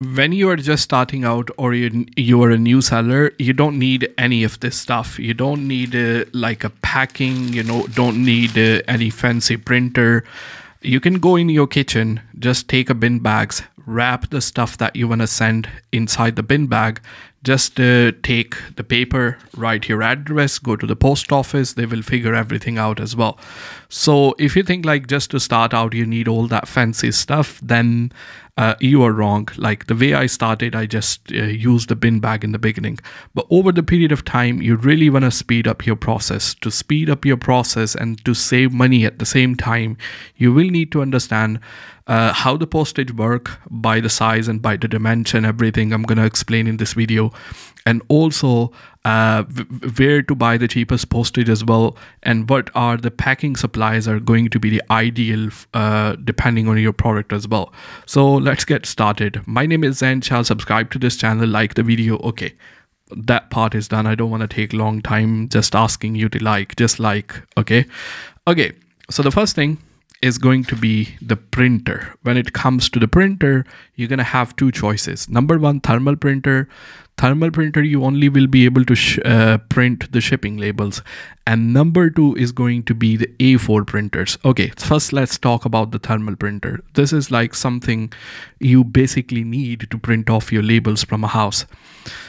when you are just starting out or you, you are a new seller you don't need any of this stuff. You don't need uh, like a packing you know don't need uh, any fancy printer. You can go in your kitchen just take a bin bags wrap the stuff that you want to send inside the bin bag just uh, take the paper write your address go to the post office they will figure everything out as well. So if you think like just to start out you need all that fancy stuff then uh, you are wrong. Like the way I started, I just uh, used the bin bag in the beginning. But over the period of time, you really want to speed up your process. To speed up your process and to save money at the same time, you will need to understand uh, how the postage work by the size and by the dimension, everything I'm going to explain in this video. And also uh, where to buy the cheapest postage as well and what are the packing supplies are going to be the ideal uh, depending on your product as well. So let's get started. My name is Zain Shah. Subscribe to this channel like the video. Okay that part is done. I don't want to take long time just asking you to like just like okay? Okay so the first thing is going to be the printer. When it comes to the printer, you're going to have two choices. Number one, thermal printer. Thermal printer you only will be able to uh, print the shipping labels. And number two is going to be the a4 printers. Okay first let's talk about the thermal printer. This is like something you basically need to print off your labels from a house.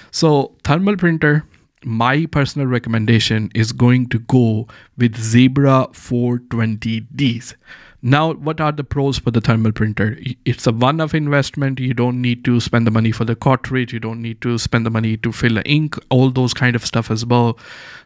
So thermal printer my personal recommendation is going to go with zebra 420ds now, what are the pros for the thermal printer? It's a one-off investment. You don't need to spend the money for the cartridge. You don't need to spend the money to fill the ink, all those kind of stuff as well.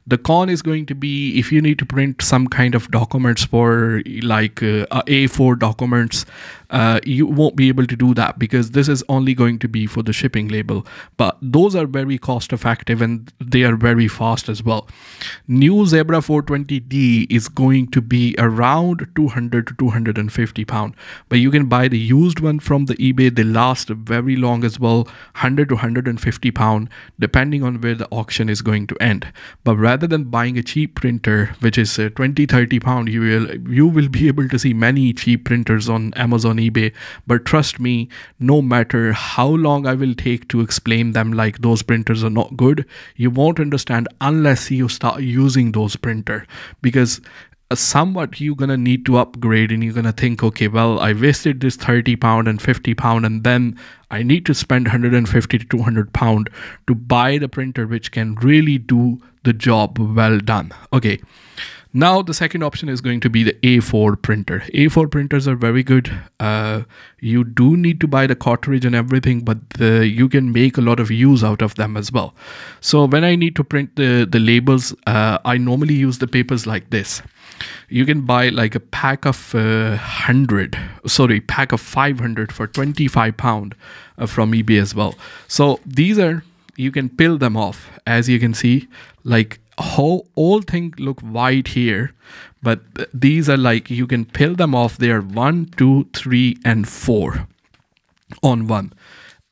The con is going to be if you need to print some kind of documents for like uh, A4 documents, uh, you won't be able to do that because this is only going to be for the shipping label. But those are very cost effective and they are very fast as well. New Zebra 420D is going to be around 200 to 250 pound, but you can buy the used one from the eBay. They last very long as well, 100 to 150 pound, depending on where the auction is going to end. But rather than buying a cheap printer which is uh, 20 30 pound you will you will be able to see many cheap printers on amazon ebay. But trust me no matter how long i will take to explain them like those printers are not good you won't understand unless you start using those printer. Because uh, somewhat you're gonna need to upgrade and you're gonna think okay well i wasted this 30 pound and 50 pound and then i need to spend 150 to 200 pound to buy the printer which can really do the job well done. Okay. Now the second option is going to be the A4 printer. A4 printers are very good. Uh, you do need to buy the cartridge and everything, but the, you can make a lot of use out of them as well. So when I need to print the, the labels, uh, I normally use the papers like this. You can buy like a pack of uh, 100, sorry, pack of 500 for 25 pound uh, from eBay as well. So these are you can peel them off as you can see. Like whole all thing look white here but th- these are like you can peel them off. They are one two three and four on one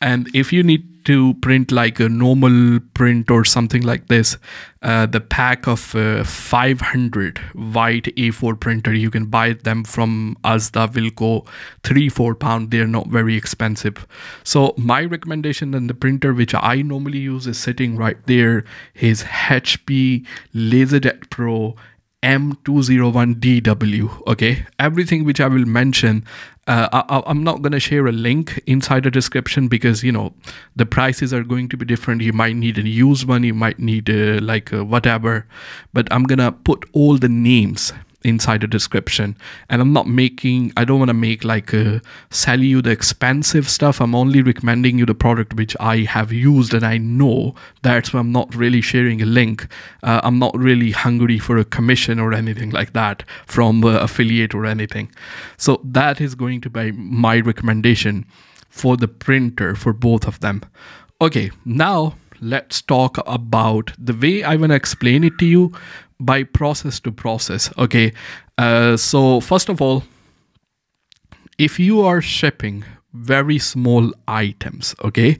and if you need to print like a normal print or something like this uh, the pack of uh, 500 white a4 printer you can buy them from asda wilko 3 4 pound they're not very expensive so my recommendation and the printer which i normally use is sitting right there is hp laserjet pro M201DW. Okay, everything which I will mention, uh, I, am not going to share a link inside the description because you know the prices are going to be different. You might need a used one, you might need uh, like uh, whatever, but I'm gonna put all the names inside the description. And i'm not making i don't want to make like uh, sell you the expensive stuff. I'm only recommending you the product which i have used and i know that's why i'm not really sharing a link. Uh, i'm not really hungry for a commission or anything like that from uh, affiliate or anything. So that is going to be my recommendation for the printer for both of them. Okay now let's talk about the way I want to explain it to you by process to process. Okay, uh, so first of all, if you are shipping very small items, okay,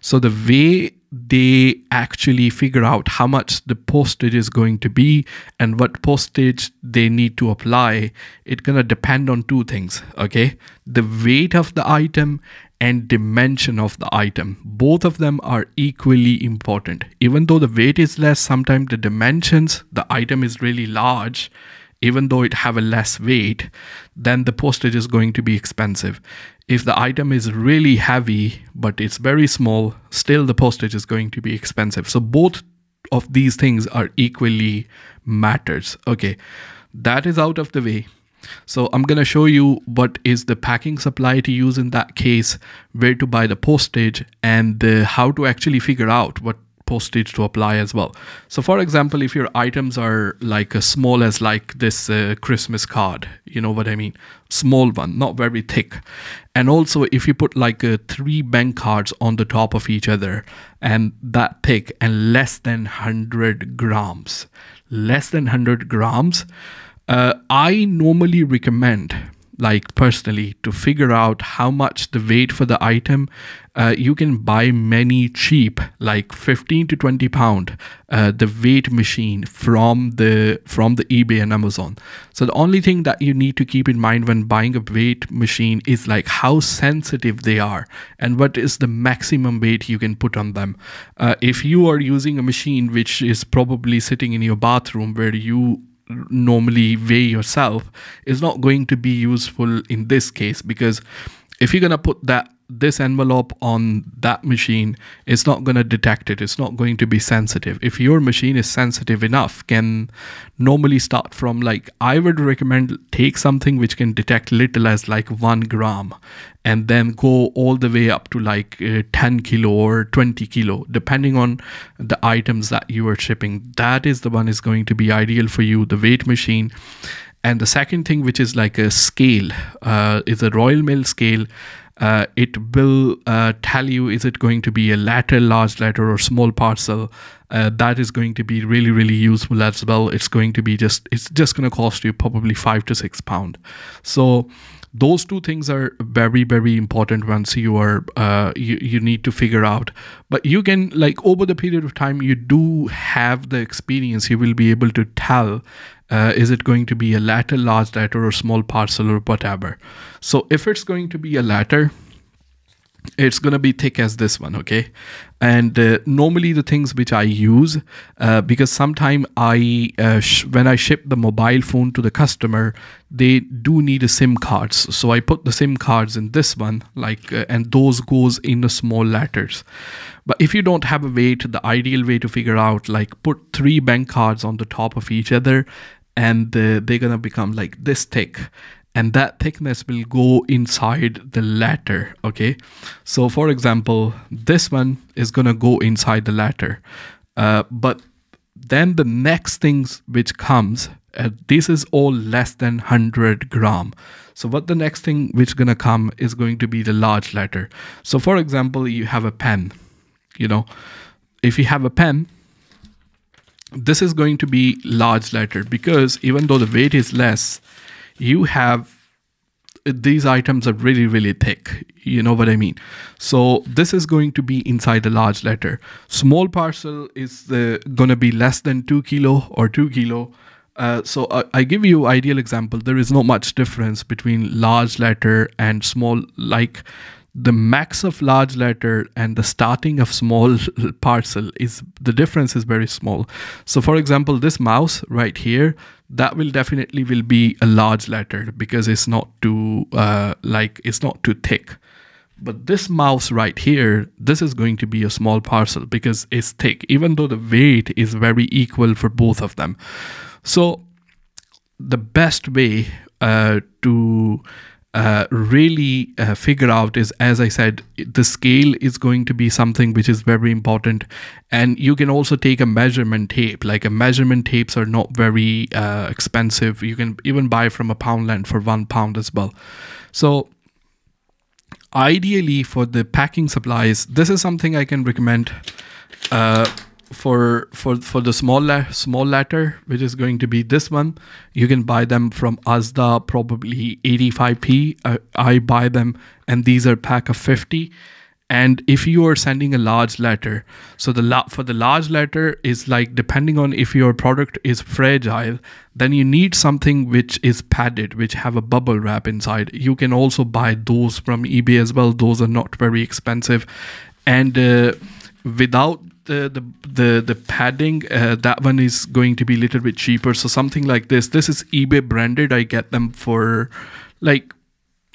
so the way they actually figure out how much the postage is going to be and what postage they need to apply it's going to depend on two things okay the weight of the item and dimension of the item. Both of them are equally important. Even though the weight is less, sometimes the dimensions, the item is really large, even though it have a less weight, then the postage is going to be expensive. If the item is really heavy, but it's very small, still the postage is going to be expensive. So both of these things are equally matters. Okay, that is out of the way. So I'm going to show you what is the packing supply to use in that case, where to buy the postage, and how to actually figure out what postage to apply as well. So for example, if your items are like as small as like this uh, Christmas card, you know what I mean? Small one, not very thick. And also if you put like uh, three bank cards on the top of each other and that thick and less than 100 grams, less than 100 grams, uh, I normally recommend, like personally, to figure out how much the weight for the item. Uh, you can buy many cheap, like 15 to 20 pound, uh, the weight machine from the from the eBay and Amazon. So the only thing that you need to keep in mind when buying a weight machine is like how sensitive they are and what is the maximum weight you can put on them. Uh, if you are using a machine which is probably sitting in your bathroom where you normally weigh yourself is not going to be useful in this case because if you're going to put that this envelope on that machine is not going to detect it. It's not going to be sensitive. If your machine is sensitive enough can normally start from like i would recommend take something which can detect little as like 1 gram and then go all the way up to like uh, 10 kilo or 20 kilo depending on the items that you are shipping. That is the one is going to be ideal for you the weight machine. And the second thing which is like a scale uh, is a royal mail scale uh, it will uh, tell you is it going to be a letter, large letter, or small parcel. Uh, that is going to be really, really useful as well. It's going to be just it's just going to cost you probably five to six pound. So those two things are very very important once you are uh, you, you need to figure out but you can like over the period of time you do have the experience you will be able to tell uh, is it going to be a letter, large letter, or small parcel, or whatever? So if it's going to be a letter, it's going to be thick as this one okay? And uh, normally the things which i use uh, because sometime i uh, when i ship the mobile phone to the customer they do need a sim cards. So i put the sim cards in this one like uh, and those goes in the small letters. But if you don't have a way to the ideal way to figure out like put three bank cards on the top of each other and uh, they're gonna become like this thick. And that thickness will go inside the letter okay? So for example this one is gonna go inside the letter uh, but then the next things which comes uh, this is all less than 100 gram. So what the next thing which gonna come is going to be the large letter so for example you have a pen you know? If you have a pen this is going to be large letter because even though the weight is less, you have these items are really really thick. You know what i mean? So this is going to be inside the large letter. Small parcel is uh, going to be less than 2 kilo or 2 kilo. Uh, so I, I give you ideal example. There is not much difference between large letter and small like the max of large letter and the starting of small parcel is the difference is very small. So for example this mouse right here that will definitely will be a large letter because it's not too uh, like it's not too thick. But this mouse right here this is going to be a small parcel because it's thick even though the weight is very equal for both of them. So the best way uh, to uh, really uh, figure out is as i said the scale is going to be something which is very important. And you can also take a measurement tape. Like a measurement tapes are not very uh, expensive. You can even buy from a Poundland for one pound as well. So ideally for the packing supplies this is something i can recommend. Uh, for for for the small small letter which is going to be this one you can buy them from Asda probably 85p I, I buy them and these are pack of 50 and if you are sending a large letter so the for the large letter is like depending on if your product is fragile then you need something which is padded which have a bubble wrap inside. You can also buy those from ebay as well. Those are not very expensive. And uh, without the the the, the padding uh, that one is going to be a little bit cheaper. So something like this this is ebay branded. I get them for like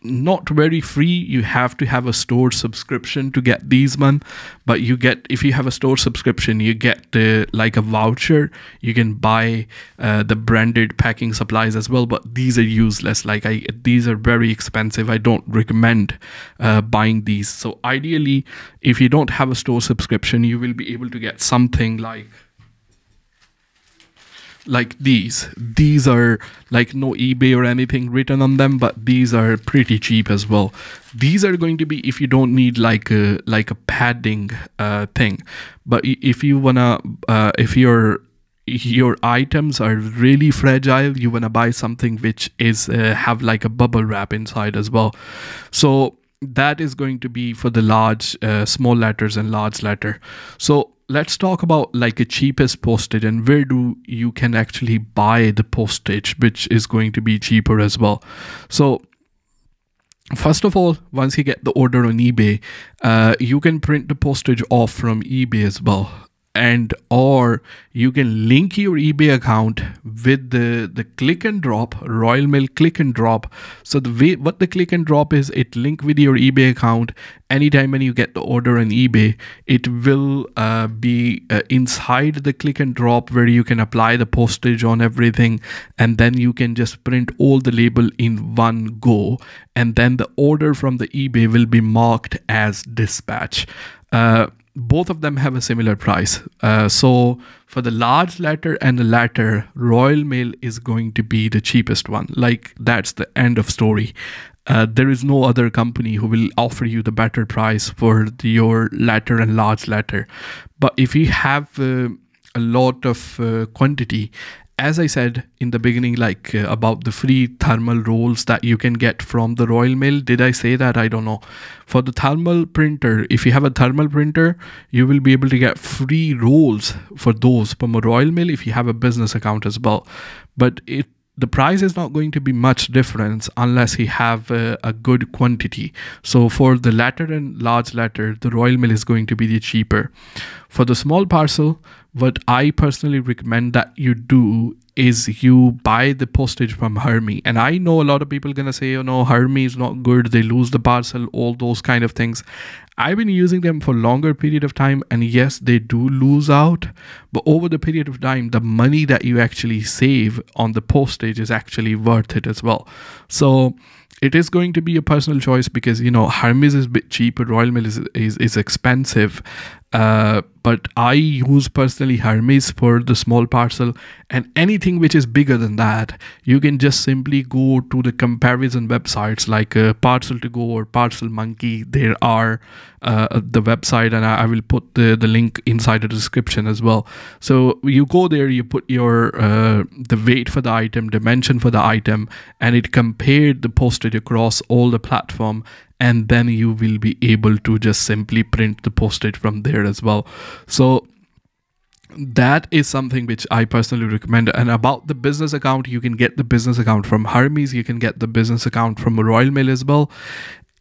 not very free you have to have a store subscription to get these one. But you get if you have a store subscription you get uh, like a voucher. You can buy uh, the branded packing supplies as well but these are useless. Like i these are very expensive. I don't recommend uh, buying these. So ideally if you don't have a store subscription you will be able to get something like like these. These are like no ebay or anything written on them but these are pretty cheap as well. These are going to be if you don't need like a like a padding uh, thing. But if you wanna uh, if your your items are really fragile you wanna buy something which is uh, have like a bubble wrap inside as well. So that is going to be for the large uh, small letters and large letter. So let's talk about like a cheapest postage and where do you can actually buy the postage which is going to be cheaper as well. So first of all once you get the order on ebay uh, you can print the postage off from ebay as well and or you can link your ebay account with the the click and drop royal mail click and drop. So the way what the click and drop is it link with your ebay account. Anytime when you get the order on ebay it will uh, be uh, inside the click and drop where you can apply the postage on everything and then you can just print all the label in one go. And then the order from the ebay will be marked as dispatch. Uh, both of them have a similar price. Uh, so for the large letter and the latter, Royal Mail is going to be the cheapest one. Like that's the end of story. Uh, there is no other company who will offer you the better price for the, your letter and large letter. But if you have uh, a lot of uh, quantity as I said in the beginning, like uh, about the free thermal rolls that you can get from the Royal Mail, did I say that? I don't know. For the thermal printer, if you have a thermal printer, you will be able to get free rolls for those from a Royal Mail if you have a business account as well. But it the price is not going to be much difference unless you have a, a, good quantity so for the letter and large letter the royal mail is going to be the cheaper for the small parcel what I personally recommend that you do is you buy the postage from Hermes. And I know a lot of people gonna say, oh, you know, Hermes is not good, they lose the parcel, all those kind of things. I've been using them for longer period of time, and yes, they do lose out, but over the period of time, the money that you actually save on the postage is actually worth it as well. So it is going to be a personal choice because you know Hermes is a bit cheaper, Royal Mail is is, is expensive, uh, but I use personally Hermes for the small parcel and anything which is bigger than that, you can just simply go to the comparison websites like uh, Parcel to Go or Parcel Monkey. There are uh, the website, and I, I, will put the, the link inside the description as well. So you go there, you put your uh, the weight for the item, dimension for the item, and it compared the postage across all the platform and then you will be able to just simply print the postage from there as well so that is something which I personally recommend. And about the business account, you can get the business account from Hermes, you can get the business account from Royal Mail as well.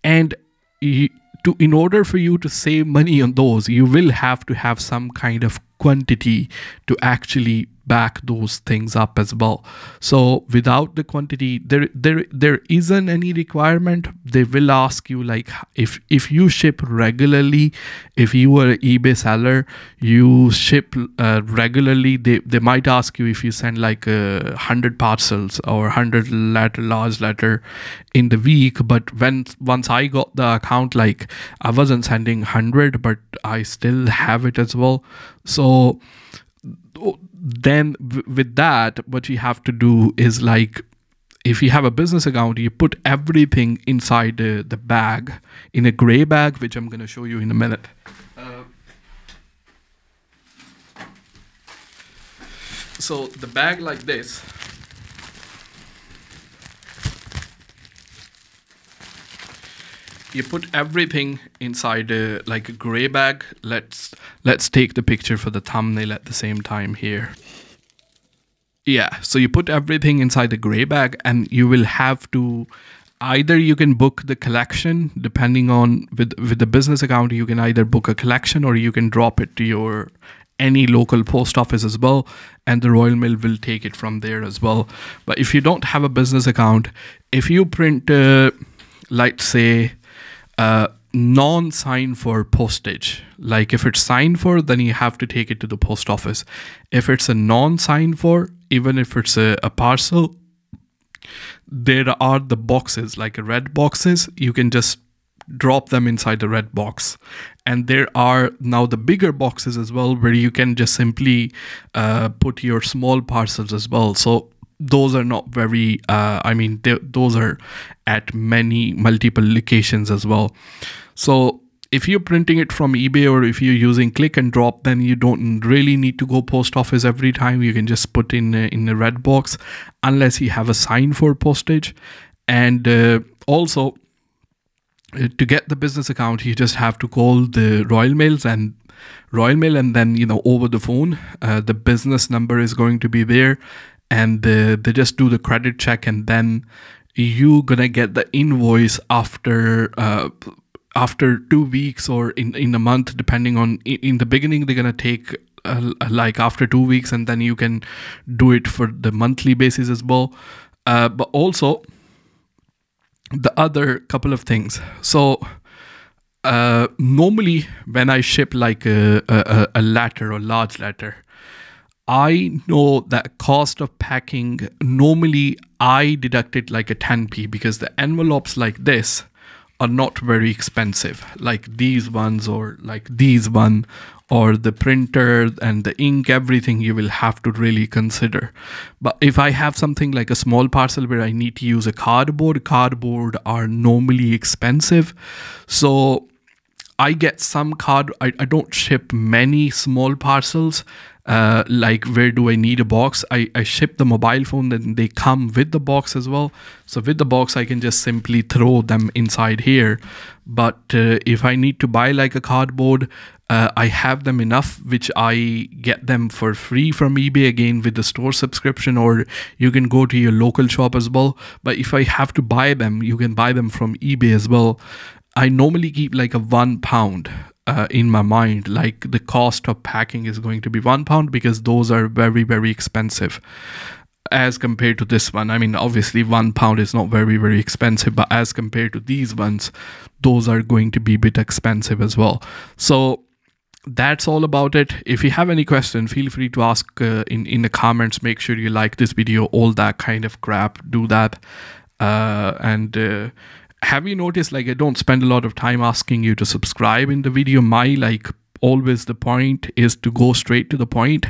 And you, to in order for you to save money on those, you will have to have some kind of quantity to actually back those things up as well. So without the quantity there there there isn't any requirement. They will ask you like if if you ship regularly if you are an ebay seller you ship uh, regularly they they might ask you if you send like uh, hundred parcels or hundred letter large letter in the week. But when once i got the account like i wasn't sending 100 but i still have it as well so then with that what you have to do is like if you have a business account you put everything inside the, the bag in a gray bag which i'm going to show you in a minute. Uh, so the bag like this you put everything inside a, like a gray bag. Let's let's take the picture for the thumbnail at the same time here. Yeah so you put everything inside the gray bag and you will have to either you can book the collection depending on with with the business account you can either book a collection or you can drop it to your any local post office as well and the royal mail will take it from there as well. But if you don't have a business account if you print uh, let's say uh, non sign for postage. Like if it's signed for then you have to take it to the post office. If it's a non sign for even if it's a, a parcel there are the boxes like a red boxes. You can just drop them inside the red box. And there are now the bigger boxes as well where you can just simply uh, put your small parcels as well. So those are not very uh, i mean those are at many multiple locations as well. So if you're printing it from ebay or if you're using click and drop then you don't really need to go post office every time. You can just put in a, in a red box unless you have a sign for postage. And uh, also uh, to get the business account you just have to call the royal mails and royal mail and then you know over the phone uh, the business number is going to be there and uh, they just do the credit check and then you gonna get the invoice after uh, after two weeks or in in a month depending on in the beginning they're gonna take uh, like after two weeks and then you can do it for the monthly basis as well. Uh, but also the other couple of things. So uh, normally when i ship like a, a, a letter or large letter I know that cost of packing normally I deduct it like a 10p because the envelopes like this are not very expensive like these ones or like these one or the printer and the ink everything you will have to really consider. But if i have something like a small parcel where i need to use a cardboard cardboard are normally expensive. So i get some card i, I don't ship many small parcels uh, like where do I need a box? I, I ship the mobile phone, then they come with the box as well. So with the box, I can just simply throw them inside here. But uh, if I need to buy like a cardboard, uh, I have them enough, which I get them for free from eBay again with the store subscription, or you can go to your local shop as well. But if I have to buy them, you can buy them from eBay as well. I normally keep like a one pound uh, in my mind like the cost of packing is going to be one pound because those are very very expensive as compared to this one. I mean obviously one pound is not very very expensive but as compared to these ones those are going to be a bit expensive as well. So that's all about it. If you have any question feel free to ask uh, in in the comments. Make sure you like this video all that kind of crap. Do that. Uh, and uh, have you noticed like I don't spend a lot of time asking you to subscribe in the video? My like always the point is to go straight to the point.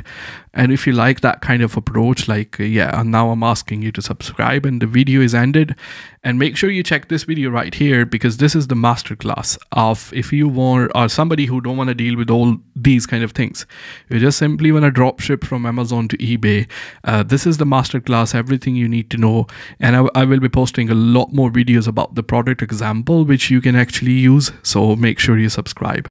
And if you like that kind of approach like uh, yeah now i'm asking you to subscribe and the video is ended. And make sure you check this video right here because this is the masterclass of if you want or somebody who don't want to deal with all these kind of things. You just simply want to drop ship from amazon to ebay. Uh, this is the masterclass everything you need to know. And I, I will be posting a lot more videos about the product example which you can actually use. So make sure you subscribe